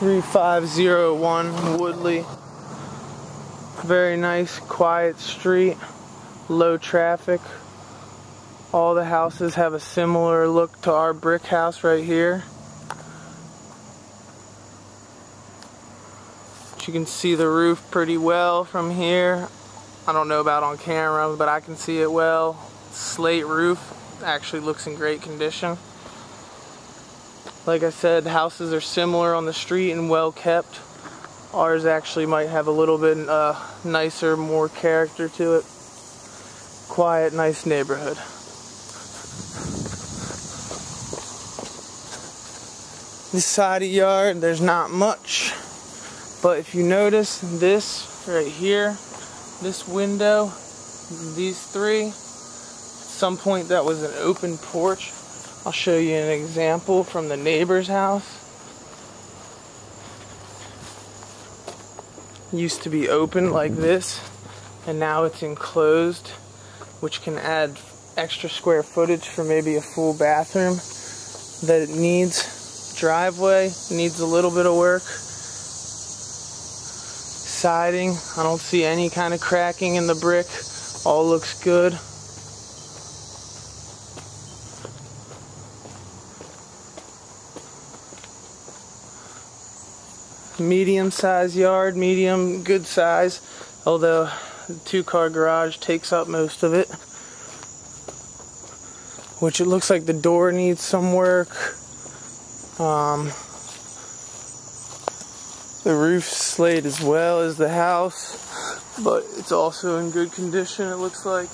3501 Woodley. Very nice, quiet street, low traffic. All the houses have a similar look to our brick house right here. You can see the roof pretty well from here. I don't know about on camera, but I can see it well. Slate roof actually looks in great condition. Like I said, houses are similar on the street and well kept. Ours actually might have a little bit uh, nicer, more character to it. Quiet, nice neighborhood. This side of the yard, there's not much. But if you notice this right here, this window, these three, at some point that was an open porch. I'll show you an example from the neighbor's house. Used to be open like this, and now it's enclosed, which can add extra square footage for maybe a full bathroom that it needs. Driveway needs a little bit of work siding. I don't see any kind of cracking in the brick. All looks good. Medium size yard, medium, good size. Although the two car garage takes up most of it. Which it looks like the door needs some work. Um, the roof slate as well as the house, but it's also in good condition, it looks like.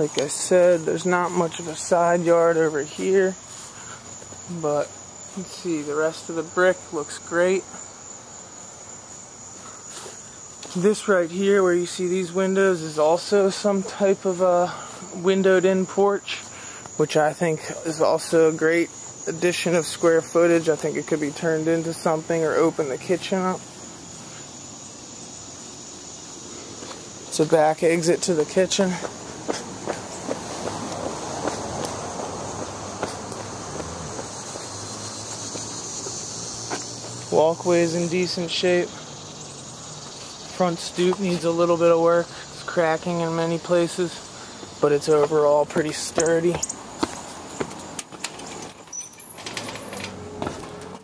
Like I said, there's not much of a side yard over here, but let's see, the rest of the brick looks great. This right here where you see these windows is also some type of a windowed in porch, which I think is also a great addition of square footage. I think it could be turned into something or open the kitchen up. It's a back exit to the kitchen. Walkway is in decent shape front stoop needs a little bit of work. It's cracking in many places, but it's overall pretty sturdy.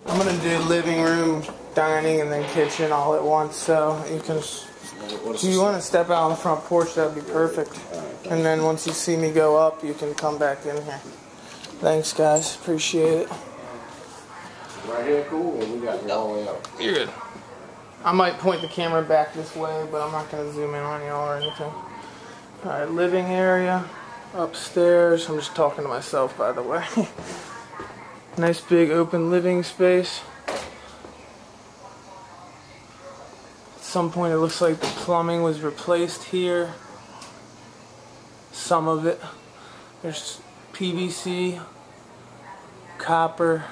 I'm gonna do living room, dining, and then kitchen all at once. So you can, if you want to step out on the front porch, that'd be perfect. And then once you see me go up, you can come back in here. Thanks, guys. Appreciate it. Right here, cool. we got it all the way up. You're good. I might point the camera back this way, but I'm not going to zoom in on y'all or anything. Alright, living area, upstairs. I'm just talking to myself, by the way. nice big open living space. At some point it looks like the plumbing was replaced here. Some of it. There's PVC, copper,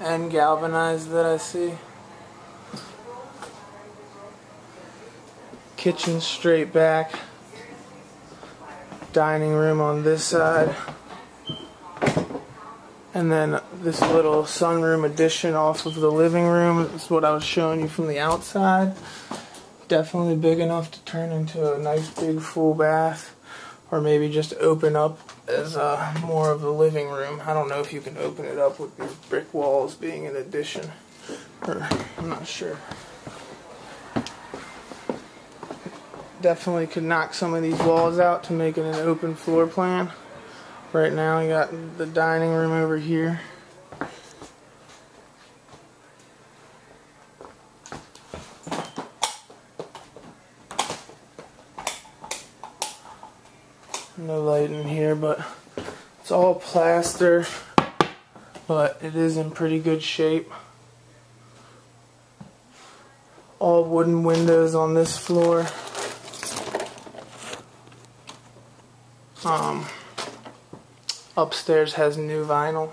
and galvanized that I see. kitchen straight back. Dining room on this side. And then this little sunroom addition off of the living room is what I was showing you from the outside. Definitely big enough to turn into a nice big full bath or maybe just open up as uh, more of the living room I don't know if you can open it up with these brick walls being an addition or I'm not sure definitely could knock some of these walls out to make it an open floor plan. Right now you got the dining room over here. No light in here, but it's all plaster, but it is in pretty good shape. All wooden windows on this floor. Um, upstairs has new vinyl.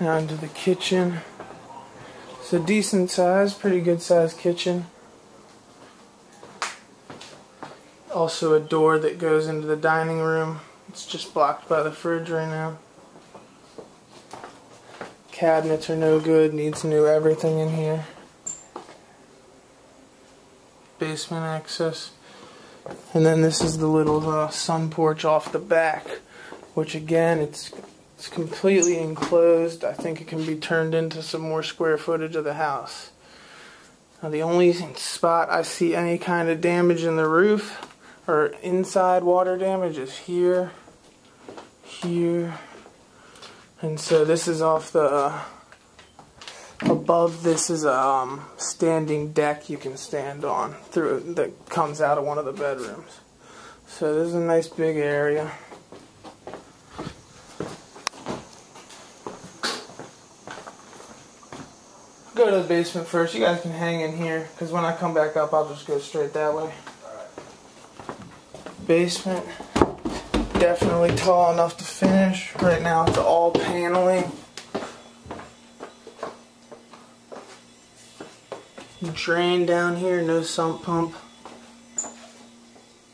Now into the kitchen. It's a decent size, pretty good size kitchen. Also a door that goes into the dining room. It's just blocked by the fridge right now. Cabinets are no good, needs new everything in here. Basement access. And then this is the little uh, sun porch off the back, which again, it's it's completely enclosed. I think it can be turned into some more square footage of the house. Now, the only spot I see any kind of damage in the roof or inside water damage is here, here, and so this is off the. Uh, above this is a um, standing deck you can stand on through that comes out of one of the bedrooms. So this is a nice big area. go to the basement first. You guys can hang in here because when I come back up, I'll just go straight that way. Basement, definitely tall enough to finish. Right now, it's all paneling. Drain down here, no sump pump.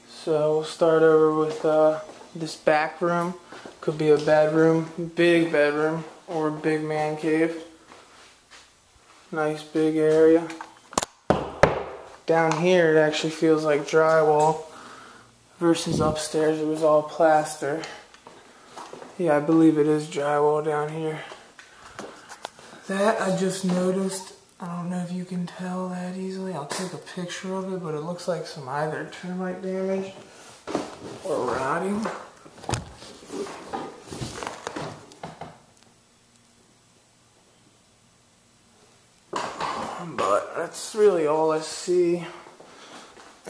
So we'll start over with uh, this back room. Could be a bedroom, big bedroom, or a big man cave. Nice big area. Down here it actually feels like drywall versus upstairs it was all plaster. Yeah, I believe it is drywall down here. That I just noticed, I don't know if you can tell that easily. I'll take a picture of it, but it looks like some either termite damage or rotting. but that's really all I see.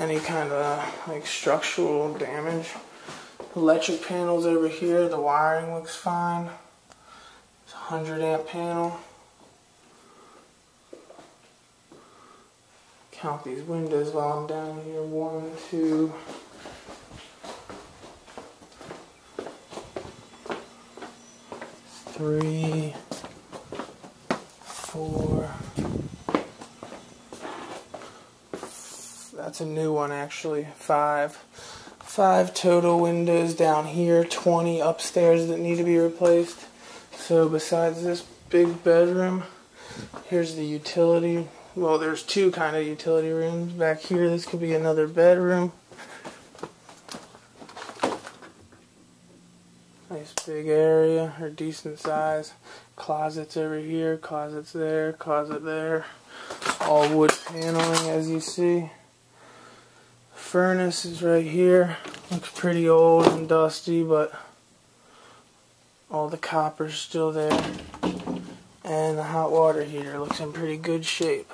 Any kind of like structural damage. Electric panels over here, the wiring looks fine. It's a 100 amp panel. Count these windows while I'm down here. One, two, three, four. That's a new one actually. Five. Five total windows down here, 20 upstairs that need to be replaced. So besides this big bedroom, here's the utility. Well, there's two kind of utility rooms back here. This could be another bedroom. Nice big area, or decent size. Closets over here, closets there, closet there. All wood paneling as you see furnace is right here. Looks pretty old and dusty, but all the copper's still there. And the hot water heater looks in pretty good shape.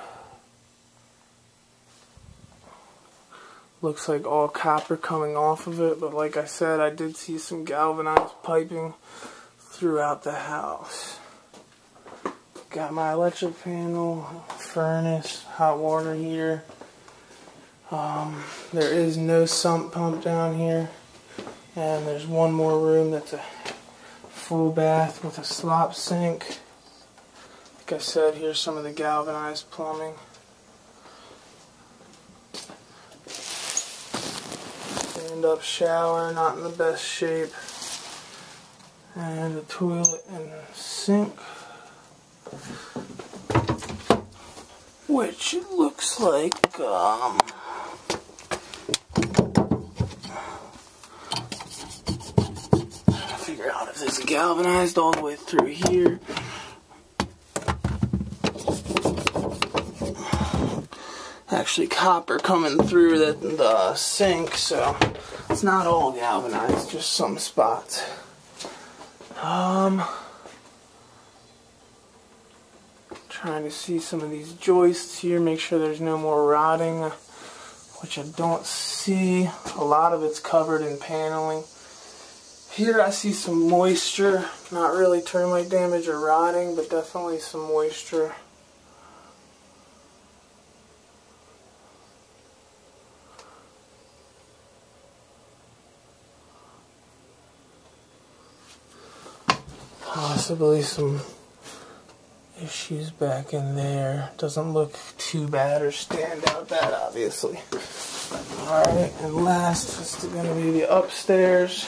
Looks like all copper coming off of it, but like I said, I did see some galvanized piping throughout the house. Got my electric panel, furnace, hot water heater. Um, there is no sump pump down here. And there's one more room that's a full bath with a slop sink. Like I said, here's some of the galvanized plumbing. Stand up shower, not in the best shape. And a toilet and sink. Which looks like, um, It's galvanized all the way through here. Actually, copper coming through the, the sink, so it's not all galvanized, just some spots. Um, trying to see some of these joists here, make sure there's no more rotting, which I don't see. A lot of it's covered in paneling. Here I see some moisture, not really termite damage or rotting, but definitely some moisture. Possibly some issues back in there. Doesn't look too bad or stand out that obviously. Alright, and last is going to be the upstairs.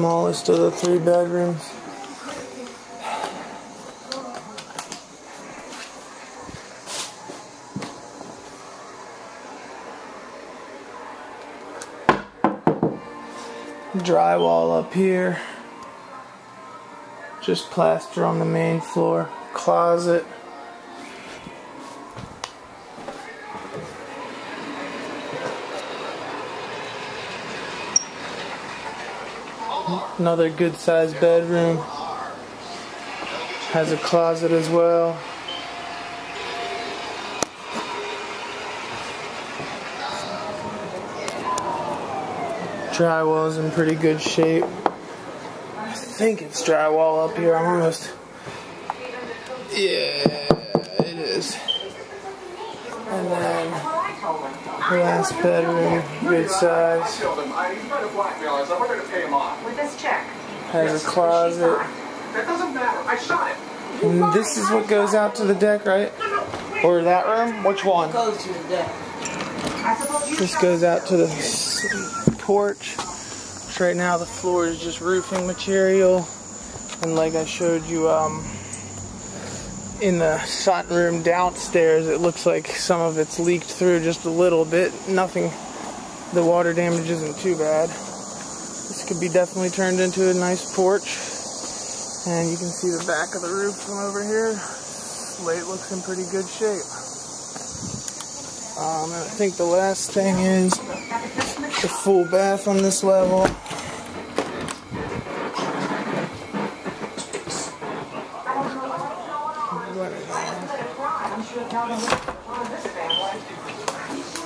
Smallest of the three bedrooms. Drywall up here. Just plaster on the main floor. Closet. Another good sized bedroom. Has a closet as well. Drywall is in pretty good shape. I think it's drywall up here. Almost. Yeah, it is. And last bedroom, good size. With this check. Has a closet. That doesn't matter. I shot it. And this is what goes out to the deck, right? Or that room? Which one? Goes to the deck. I suppose you This goes out to the porch. Right now the floor is just roofing material. And like I showed you um, in the sunroom downstairs, it looks like some of it's leaked through just a little bit. Nothing, the water damage isn't too bad. This could be definitely turned into a nice porch. And you can see the back of the roof from over here. Slate looks in pretty good shape. Um, I think the last thing is the full bath on this level.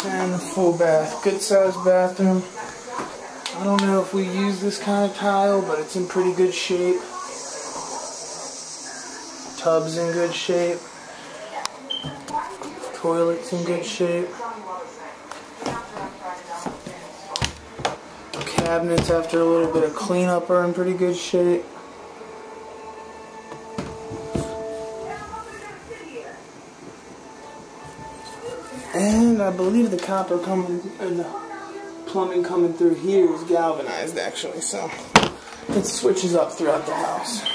And the full bath. Good sized bathroom. I don't know if we use this kind of tile, but it's in pretty good shape. Tub's in good shape. Toilet's in good shape. Cabinets, after a little bit of cleanup, are in pretty good shape. I believe the copper coming and the plumbing coming through here is galvanized actually, so it switches up throughout the house.